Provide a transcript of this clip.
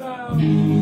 love.